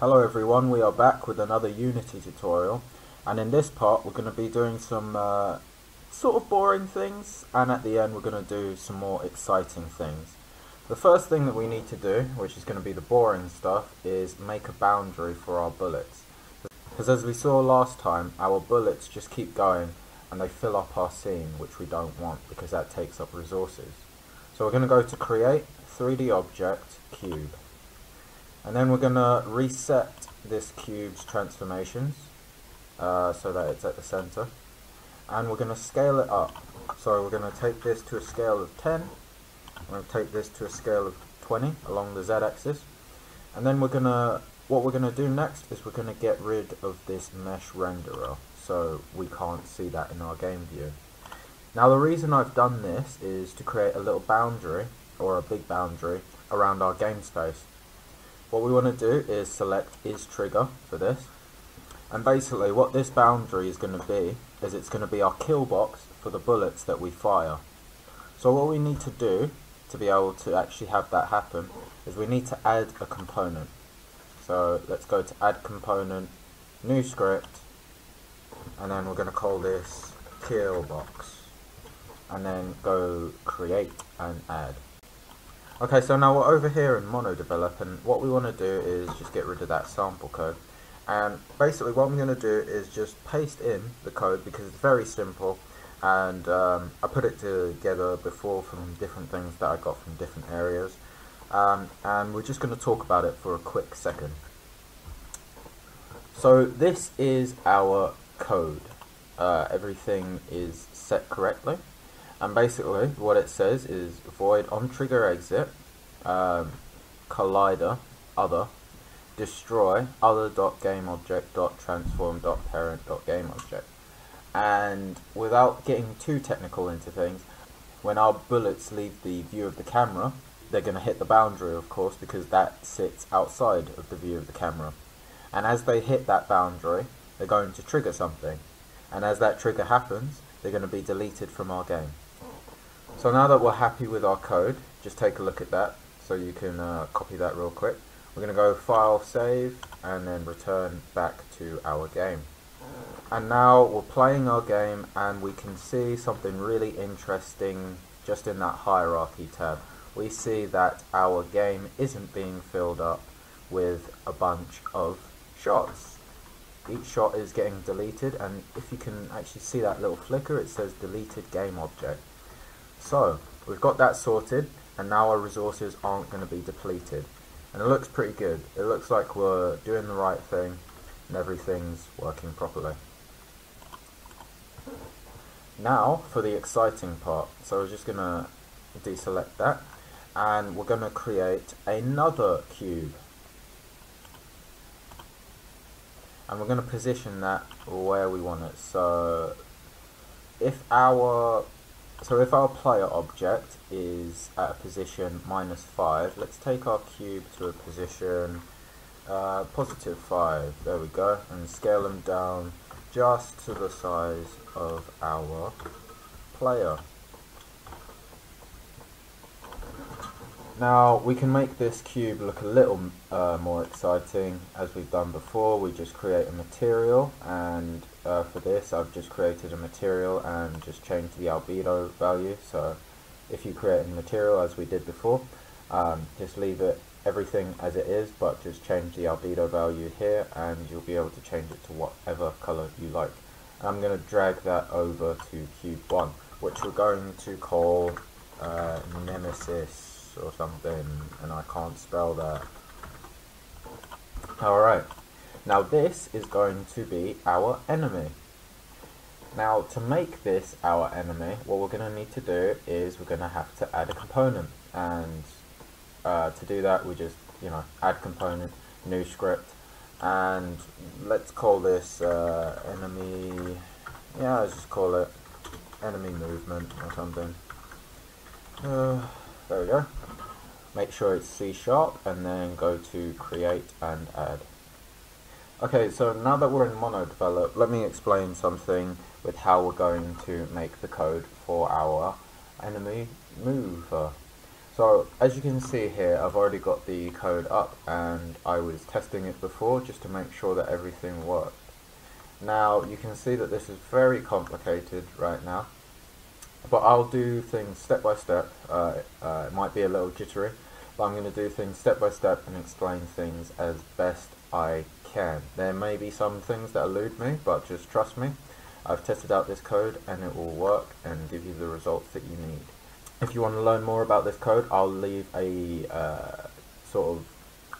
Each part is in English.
Hello everyone, we are back with another Unity tutorial and in this part we're going to be doing some uh, sort of boring things and at the end we're going to do some more exciting things. The first thing that we need to do, which is going to be the boring stuff, is make a boundary for our bullets. Because as we saw last time, our bullets just keep going and they fill up our scene, which we don't want because that takes up resources. So we're going to go to create 3D object cube and then we're going to reset this cube's transformations uh, so that it's at the center. And we're going to scale it up. So we're going to take this to a scale of 10 we're going to take this to a scale of 20 along the z-axis. And then we're going to what we're going to do next is we're going to get rid of this mesh renderer so we can't see that in our game view. Now the reason I've done this is to create a little boundary or a big boundary around our game space what we want to do is select is trigger for this. And basically what this boundary is going to be is it's going to be our kill box for the bullets that we fire. So what we need to do to be able to actually have that happen is we need to add a component. So let's go to add component new script and then we're going to call this kill box. And then go create and add Okay, so now we're over here in MonoDevelop, and what we want to do is just get rid of that sample code. And basically what I'm going to do is just paste in the code because it's very simple and um, I put it together before from different things that I got from different areas. Um, and we're just going to talk about it for a quick second. So this is our code. Uh, everything is set correctly and basically what it says is void on trigger exit um, collider other destroy other dot game object dot transform dot parent dot game object. And without getting too technical into things when our bullets leave the view of the camera they're going to hit the boundary of course because that sits outside of the view of the camera. And as they hit that boundary they're going to trigger something. And as that trigger happens they're going to be deleted from our game so now that we're happy with our code, just take a look at that so you can uh, copy that real quick. We're going to go File, Save, and then return back to our game. And now we're playing our game and we can see something really interesting just in that hierarchy tab. We see that our game isn't being filled up with a bunch of shots. Each shot is getting deleted and if you can actually see that little flicker it says deleted game object. So, we've got that sorted, and now our resources aren't going to be depleted. And it looks pretty good. It looks like we're doing the right thing, and everything's working properly. Now, for the exciting part. So we're just going to deselect that, and we're going to create another cube. And we're going to position that where we want it. So, if our so if our player object is at a position minus 5, let's take our cube to a position uh, positive 5, there we go, and scale them down just to the size of our player. Now we can make this cube look a little uh, more exciting as we've done before. We just create a material and uh, for this I've just created a material and just changed the albedo value. So if you create a material as we did before, um, just leave it everything as it is but just change the albedo value here and you'll be able to change it to whatever color you like. I'm going to drag that over to cube 1 which we're going to call uh, Nemesis or something, and I can't spell that. Alright, now this is going to be our enemy. Now to make this our enemy, what we're going to need to do is we're going to have to add a component, and uh, to do that we just, you know, add component, new script, and let's call this uh, enemy, yeah, let's just call it enemy movement or something. Uh, there we go make sure it's C sharp and then go to create and add. Okay, so now that we're in MonoDevelop, let me explain something with how we're going to make the code for our enemy mover. So as you can see here, I've already got the code up and I was testing it before just to make sure that everything worked. Now you can see that this is very complicated right now, but I'll do things step by step. Uh, uh, it might be a little jittery, but I'm going to do things step by step and explain things as best I can. There may be some things that elude me, but just trust me. I've tested out this code and it will work and give you the results that you need. If you want to learn more about this code, I'll leave a uh, sort of,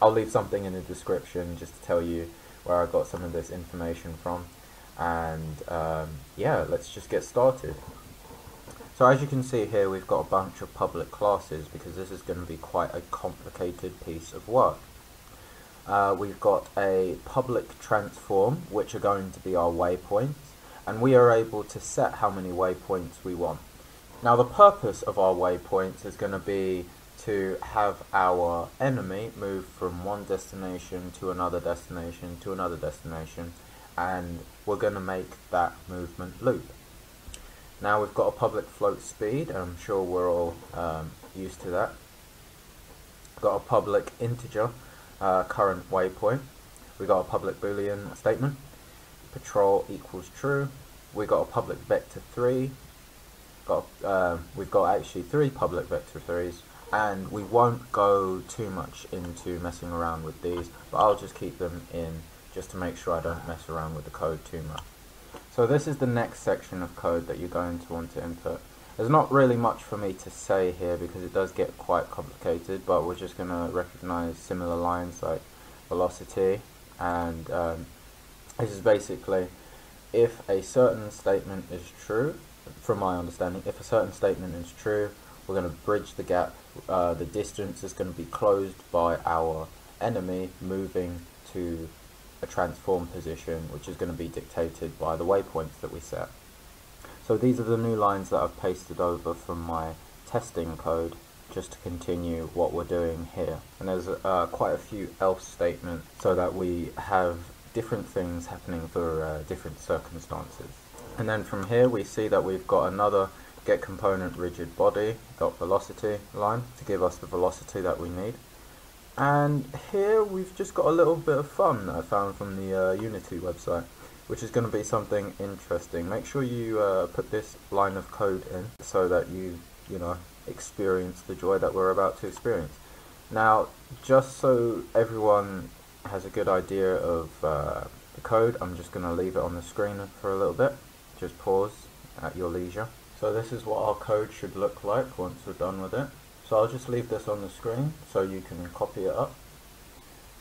I'll leave something in the description just to tell you where I got some of this information from. And um, yeah, let's just get started. So as you can see here, we've got a bunch of public classes because this is going to be quite a complicated piece of work. Uh, we've got a public transform, which are going to be our waypoints, and we are able to set how many waypoints we want. Now the purpose of our waypoints is going to be to have our enemy move from one destination to another destination to another destination and we're going to make that movement loop. Now we've got a public float speed, I'm sure we're all um, used to that. Got a public integer uh, current waypoint. We got a public boolean statement. Patrol equals true. We got a public vector 3 got uh, we've got actually three public vector threes and we won't go too much into messing around with these but I'll just keep them in just to make sure I don't mess around with the code too much. So this is the next section of code that you're going to want to input. There's not really much for me to say here because it does get quite complicated but we're just going to recognize similar lines like velocity and um, this is basically if a certain statement is true from my understanding, if a certain statement is true, we're going to bridge the gap. Uh, the distance is going to be closed by our enemy moving to a transform position, which is going to be dictated by the waypoints that we set. So these are the new lines that I've pasted over from my testing code just to continue what we're doing here. And there's uh, quite a few else statements so that we have different things happening for uh, different circumstances. And then from here we see that we've got another get component rigid body dot velocity line to give us the velocity that we need. And here we've just got a little bit of fun that I found from the uh, Unity website, which is going to be something interesting. Make sure you uh, put this line of code in so that you, you know, experience the joy that we're about to experience. Now, just so everyone has a good idea of uh, the code, I'm just going to leave it on the screen for a little bit just pause at your leisure. So this is what our code should look like once we're done with it. So I'll just leave this on the screen so you can copy it up.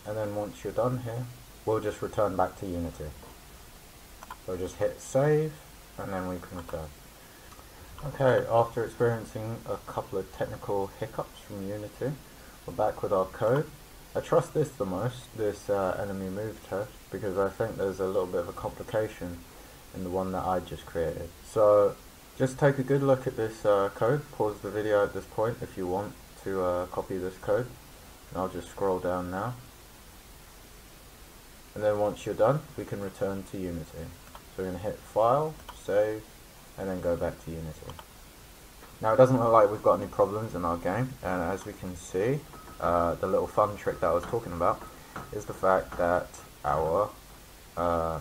And then once you're done here, we'll just return back to Unity. So just hit save and then we can return. Okay, after experiencing a couple of technical hiccups from Unity, we're back with our code. I trust this the most, this uh, enemy move test, because I think there's a little bit of a complication in the one that I just created. So just take a good look at this uh, code, pause the video at this point if you want to uh, copy this code. And I'll just scroll down now. And then once you're done, we can return to Unity. So we're going to hit File, Save, and then go back to Unity. Now it doesn't look like we've got any problems in our game, and as we can see, uh, the little fun trick that I was talking about is the fact that our uh,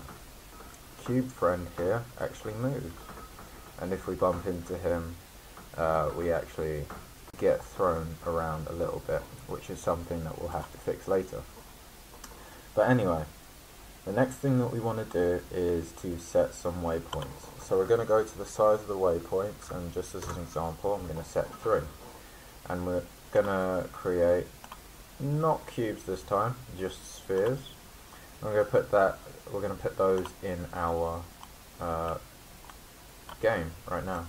cube friend here actually moves. And if we bump into him, uh, we actually get thrown around a little bit, which is something that we'll have to fix later. But anyway, the next thing that we want to do is to set some waypoints. So we're going to go to the size of the waypoints, and just as an example, I'm going to set 3. And we're going to create, not cubes this time, just spheres. I'm going to put that we're going to put those in our uh, game right now.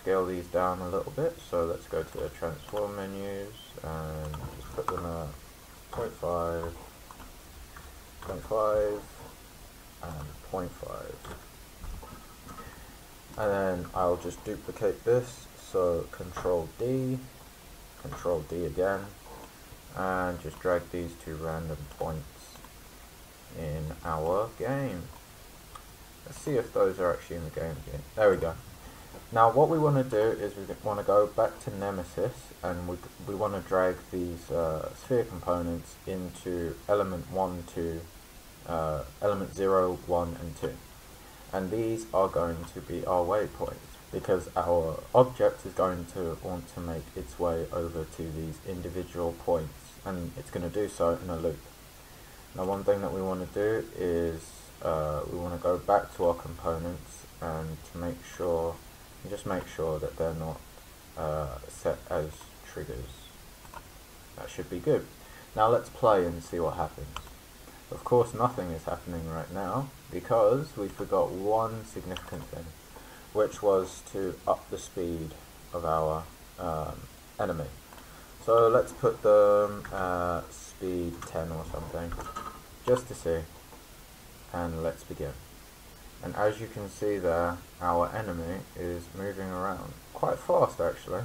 Scale these down a little bit, so let's go to the transform menus and just put them at 0.5, 0.5 and 0.5 and then I'll just duplicate this so control D control D again and just drag these to random points in our game. Let's see if those are actually in the game again. There we go. Now what we want to do is we want to go back to Nemesis and we, we want to drag these uh, sphere components into element 1, 2, uh, element 0, 1 and 2. And these are going to be our waypoints because our object is going to want to make its way over to these individual points and it's going to do so in a loop. Now one thing that we want to do is uh, we want to go back to our components and to make sure just make sure that they're not uh, set as triggers. That should be good. Now let's play and see what happens. Of course nothing is happening right now because we forgot one significant thing which was to up the speed of our um, enemy. So let's put the uh, speed 10 or something just to see and let's begin. And as you can see there our enemy is moving around quite fast actually.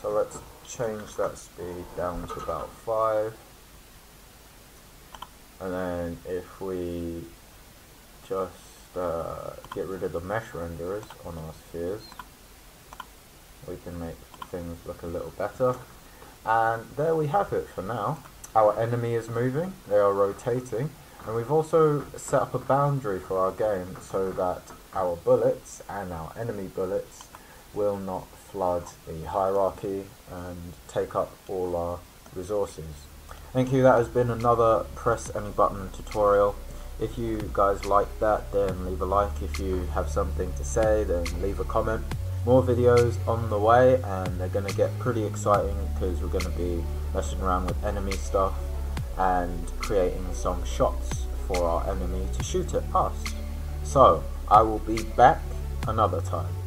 So let's change that speed down to about 5 and then if we just uh, get rid of the mesh renderers on our spheres we can make things look a little better. And there we have it for now. Our enemy is moving. They are rotating and we've also set up a boundary for our game so that our bullets and our enemy bullets will not flood the hierarchy and take up all our resources. Thank you, that has been another press any button tutorial. If you guys like that then leave a like, if you have something to say then leave a comment. More videos on the way and they're going to get pretty exciting because we're going to be messing around with enemy stuff and creating some shots for our enemy to shoot at us. So, I will be back another time.